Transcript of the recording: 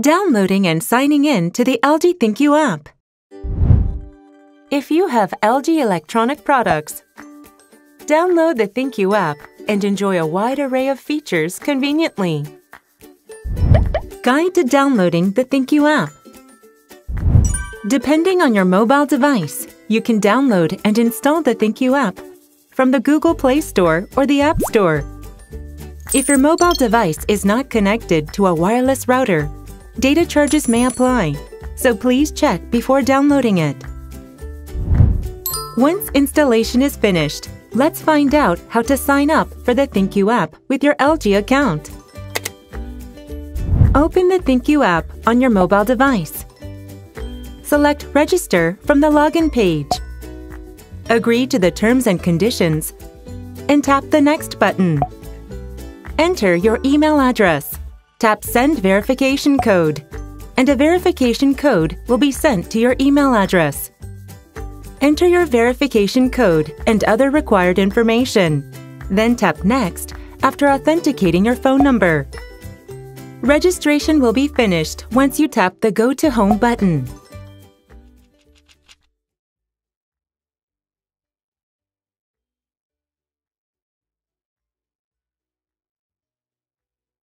Downloading and signing in to the LG ThinQ app. If you have LG electronic products, download the ThinQ app and enjoy a wide array of features conveniently. Guide to downloading the ThinQ app. Depending on your mobile device, you can download and install the ThinQ app from the Google Play Store or the App Store. If your mobile device is not connected to a wireless router, data charges may apply, so please check before downloading it. Once installation is finished, let's find out how to sign up for the ThinQ app with your LG account. Open the ThinQ app on your mobile device. Select Register from the login page. Agree to the terms and conditions and tap the Next button. Enter your email address. Tap Send Verification Code, and a verification code will be sent to your email address. Enter your verification code and other required information. Then tap Next after authenticating your phone number. Registration will be finished once you tap the Go to Home button.